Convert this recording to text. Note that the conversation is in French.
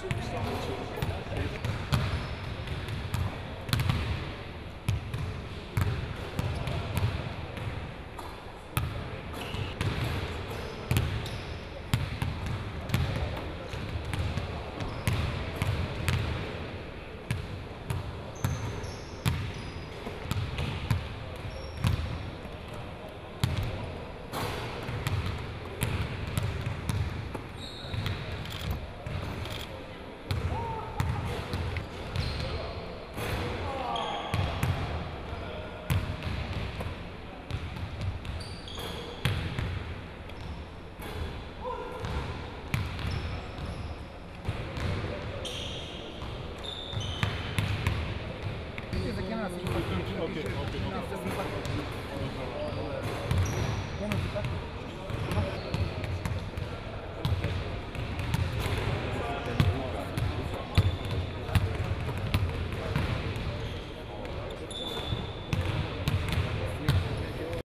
superstar. Okay, okay, okay.